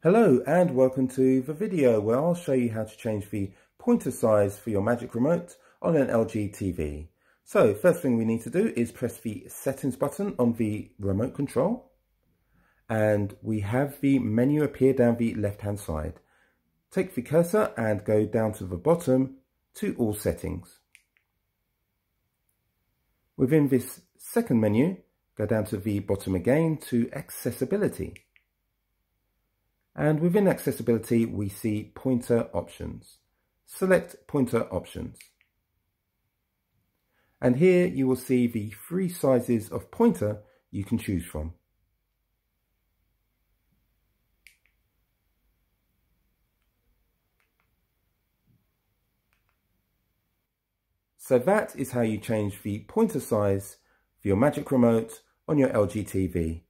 Hello and welcome to the video where I'll show you how to change the pointer size for your Magic Remote on an LG TV. So first thing we need to do is press the settings button on the remote control and we have the menu appear down the left hand side. Take the cursor and go down to the bottom to all settings. Within this second menu, go down to the bottom again to accessibility. And within accessibility, we see pointer options. Select pointer options. And here you will see the three sizes of pointer you can choose from. So that is how you change the pointer size for your Magic Remote on your LG TV.